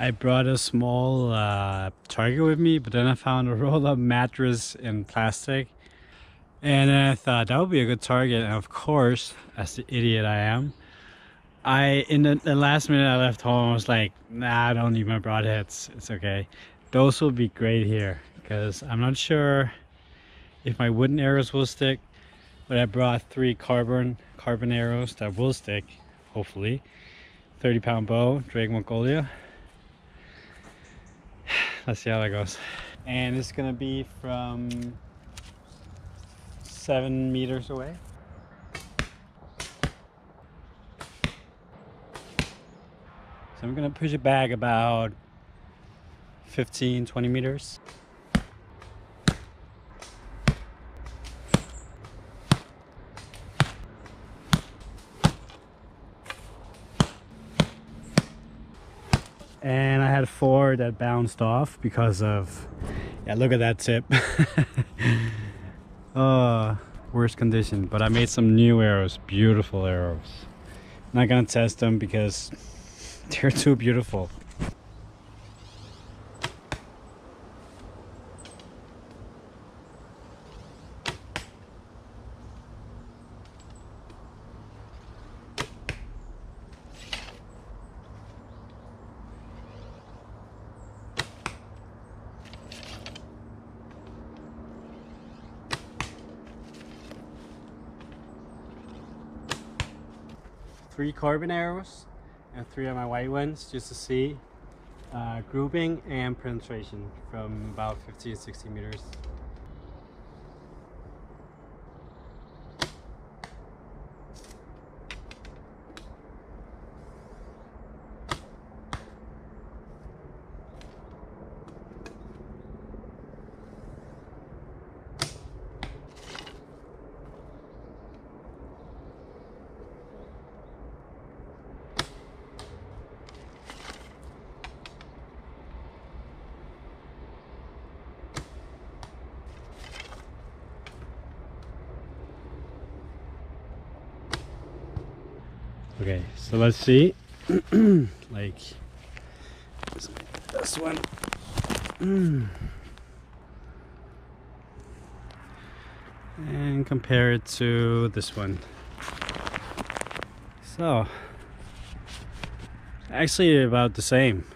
I brought a small uh, target with me, but then I found a roll-up mattress in plastic. And I thought that would be a good target. And of course, as the idiot I am, I in the, the last minute I left home, I was like, nah, I don't need my broadheads. It's okay. Those will be great here because I'm not sure if my wooden arrows will stick, but I brought three carbon carbon arrows that will stick, hopefully. 30 pound bow, Drake Mongolia. Let's see how that goes. And it's gonna be from seven meters away. So I'm gonna push it back about 15, 20 meters. And I had four that bounced off because of, yeah, look at that tip. uh, worst condition, but I made some new arrows, beautiful arrows. Not gonna test them because they're too beautiful. Three carbon arrows and three of my white ones just to see uh, grouping and penetration from about 50 to 60 meters. Okay, so let's see. like this one. Mm. And compare it to this one. So, actually about the same.